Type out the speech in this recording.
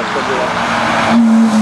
あそこは。